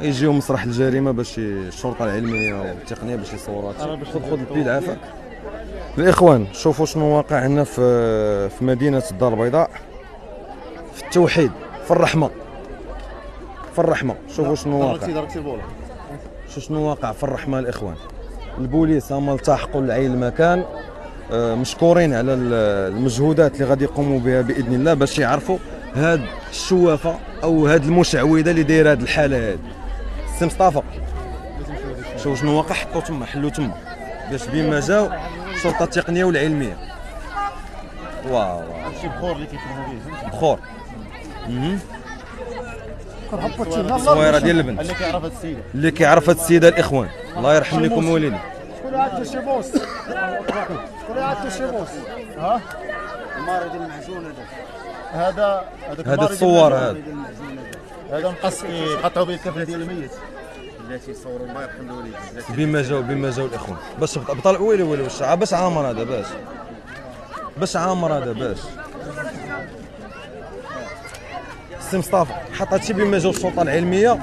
يجيو مسرح الجريمة باش الشرطه العلمية والتقنية باش يصوروا هادشي خذ خذ البيد عافاك. الإخوان شوفوا شنو واقع هنا في في مدينة الدار البيضاء. في التوحيد في الرحمة. في الرحمة. شوفوا شنو واقع. شو شنو واقع في الرحمة الإخوان. البوليس هما التحقوا لعين المكان آه، مشكورين على ال- المجهودات اللي غادي يقوموا بها بإذن الله باش يعرفوا هاد الشوافة أو هاد المشعوذة اللي دايرة هاد الحاله هادي سي مصطفى. شوف شنو واقع حطوا تما حلوا تما. باش بما جاو الشرطه التقنيه والعلمية. واو. واو شي بخور اللي كيخدموا به بخور. الصويره ديال البنت. اللي كيعرف هاد السيدة. اللي كيعرف هاد السيدة الإخوان. الله يرحم لكم والدي شكون عاد شي بوس؟ شكون عاد شي بوس؟ ها؟ المارد المعجون هذا. هذا هذا الصور. هذا. هذا مقص كيقطعوا به الكفن ديال الميت بلاتي يصوروا الله يرحم الوالد بلاتي بما جاو بما جاو الإخوان. باش بط- بطل ويلي ويلي واش باش عامر هذا باش باش عامر هذا باش سي مصطفى حط هادشي بما جاو السلطة العلمية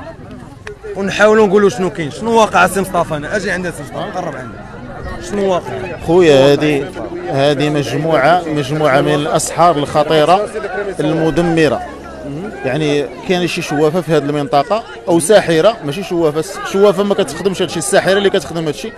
ونحاولوا نقولوا شنو كاين. شنو واقع سي مصطفى أنا أجي عندي سي مصطفى قرب عندي شنو واقع خويا هذه هذه مجموعه مجموعة من الأسحار الخطيرة المدمرة. يعني كاين شي شوافة في هذه المنطقة أو ساحرة ماشي شوافة شوافة ما كتخدمش هادشي الساحرة اللي كتخدم هادشي.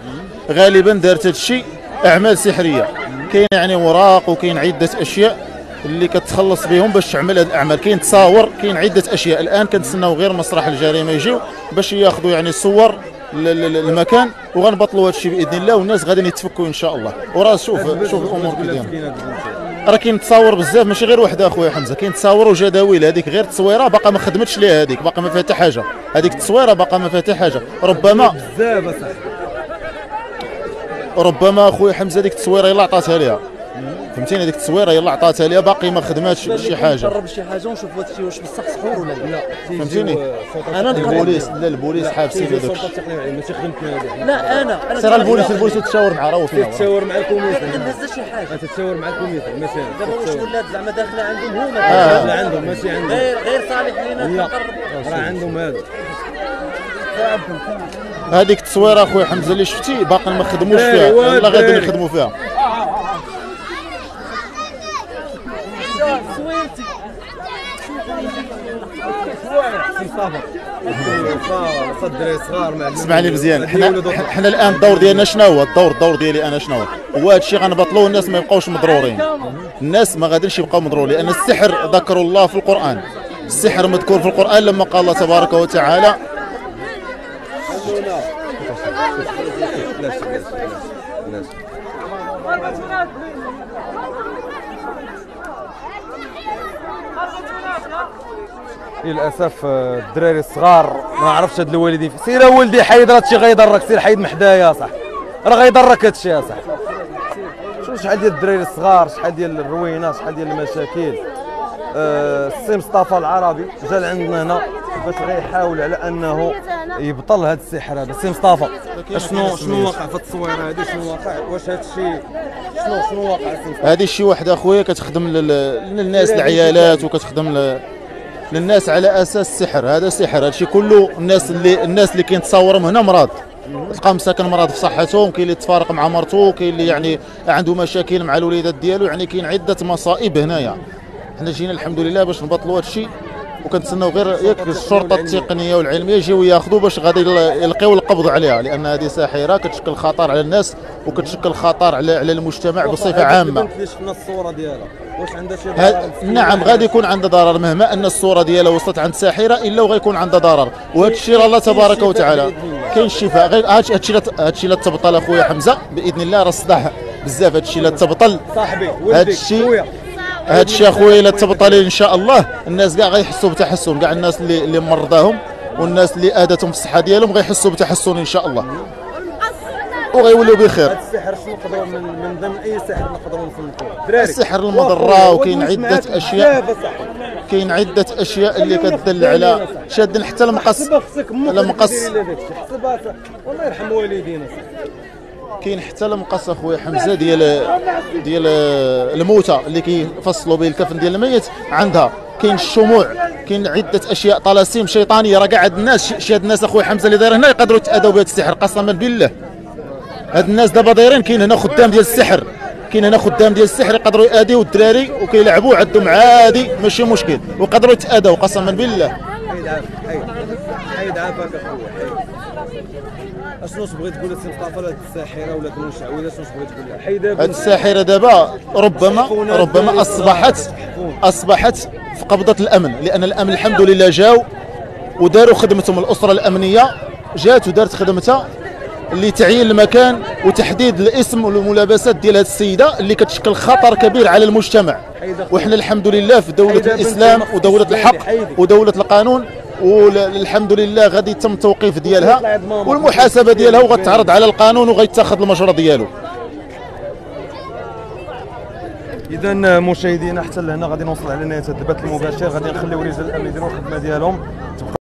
غالبا دارت هادشي أعمال سحرية. كاين يعني وراق وكاين عدة أشياء اللي كتخلص بهم باش تعمل هذه الأعمال. كاين تصاور كاين عدة أشياء. الآن كنتسناو غير مسرح الجريمة يجيو باش ياخذوا يعني ل- المكان وغنبطلوا هذا الشيء بإذن الله والناس غادي يتفكوا إن شاء الله. وراه شوف شوف الأمور كي دايرة. راه كاين تصاور بزاف ماشي غير وحده أخويا حمزة. كاين تصاور وجداول هذيك غير تصويرة باقا ما خدمتش ليها هذيك باقا ما فيها حتى حاجة. هذيك التصويره باقا ما فيها حتى حاجة. ربما بزاف أصاحبي. ربما أخويا حمزة هذيك التصويره يلا عطاتها ليها. فهمتيني هذيك التصويره؟ يلا عطاتها ليها باقي ما خدماتش شي حاجة. نجرب شي حاجة ونشوف هذا الشيء واش بصح سحور ولا لا. فهمتيني؟ أنا البوليس لا البوليس حابسين هذاك. هذه لا أنا أنا سير البوليس البوليس يتشاور مع راهو فيها تتشاور مع الكوميسيون ما شي حاجة. تتشاور مع الكوميسيون ماشي. أنا. دابا واش ولات زعما داخلة عندهم هما. لا عندهم ماشي عندهم. غير غير صالح لينا راه عندهم هذا. هذيك التصويرة اخويا حمزة اللي شفتي باقي ما خدموش فيها يلا غادي. يخدموا فيها. اسمعني مزيان. حنا حنا الآن الدور ديالنا شنو هو؟ الدور الدور ديالي أنا شنو هو؟ هو هذا الشيء غنبطلوه الناس ما يبقاوش مضرورين. الناس ما غاديش يبقاو مضرورين لأن السحر ذكر الله في القرآن. السحر مذكور في القرآن لما قال الله تبارك وتعالى للأسف آه، الدراري الصغار ما عرفتش هاد الوالدين. سير ولدي حيد راه هادشي غيضرك. سير حيد من حدايا صح. راه غيضرك هادشي يا صح شوف شحال ديال الدراري الصغار؟ شحال ديال الروينات شحال ديال المشاكل؟ آه، السي مصطفى العربي جا لعندنا هنا باش غيحاول على أنه يبطل هذا السحر هذا. السي مصطفى شنو شنو واقع في التصويره هذه شنو واقع؟ واش هذا الشيء شنو شنو واقع هذه شي وحدة أخويا كتخدم لل- للناس العيالات وكتخدم. للناس على أساس السحر هذا سحر. هذا الشيء كله الناس اللي الناس اللي كاين تصاورهم هنا مرض. تلقى مساكن مرض في صحتهم كاين اللي تفارق مع مرته كاين اللي يعني عنده مشاكل مع الوليدات ديالو يعني كاين عدة مصائب هنايا. حنا جينا الحمد لله باش نبطلوا هذا الشيء وكنتسناو غير ياك الشرطة التقنية والعلمية يجيو ياخذوا باش غادي يل- يلقيو القبض عليها لأن هذه ساحرة كتشكل خطر على الناس وكتشكل خطر على على المجتمع بصفة عامة. شفنا الصورة ديالها؟ واش عندها شي ضرر؟ نعم غادي يكون عندها ضرر. مهما أن الصورة ديالها وصلت عند ساحرة إلا وغيكون عندها ضرر. وهذا الشيء راه الله تبارك وتعالى. كاين الشفاء غير هاد الشيء هاد الشيء لا تبطل أخويا حمزة. بإذن الله راه صداح بزاف. هاد الشيء لا تبطل. صاحبي ولدي الشيء هاد الشيء أخويا الا تبطل إن شاء الله. الناس كاع غيحسوا بتحسن. كاع الناس اللي اللي مرضاهم والناس اللي اذتهم في الصحة ديالهم غيحسوا بتحسن إن شاء الله. وغيولوا بخير. هاد السحر شنو نقدروا من, من ضمن أي سحر نقدروا دراري. السحر المضرة وكاين. بزاف أصاحبي. كاين عدة أشياء اللي كتدل على شادين حتى المقص حسبها خصك مخك لا مقص ديري لها داكشي. حسبها س- والله يرحم والدينا كاين حتى المقص أخويا حمزة ديال ديال الموتى اللي كيفصلوا به الكفن ديال الميت. عندها كاين الشموع كاين عدة أشياء طلاسيم شيطانية. راه قاعد الناس شي هاد الناس أخويا حمزة اللي داير هنا يقدروا يتأذوا بهذا السحر قسما بالله. هاد الناس دابا دايرين كاين هنا خدام ديال السحر. كاين هنا خدام ديال السحر يقدروا يأذيو الدراري وكيلعبوا عندهم عادي ماشي مشكل. ويقدروا يتاذوا قسما بالله. حيد عافاك اخويا اشنو تبغي تقول لسي مصطفى لهاد الساحره ولا كنوش عويله شنو تبغي تقول لها حيد هاد الساحرة دابا ربما ربما اصبحت أصبحت في قبضة الأمن لأن الأمن الحمد لله جاو وداروا خدمتهم. الأسرة الأمنية جات ودارت خدمتها. اللي تعيين المكان وتحديد الاسم والملابسات ديال هذه السيدة اللي كتشكل خطر كبير على المجتمع. وحنا الحمد لله في دولة الإسلام ودولة الحق. ودولة القانون والحمد لله غادي يتم التوقيف ديالها والمحاسبة ديالها وغتعرض على القانون وغيتاخذ المجرى ديالو. اذا مشاهدينا حتى لهنا غادي نوصل على نهاية الدبات المباشر. غادي نخليو رجال الأمن يديروا الخدمة ديالهم.